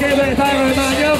各位、大家好。